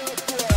up for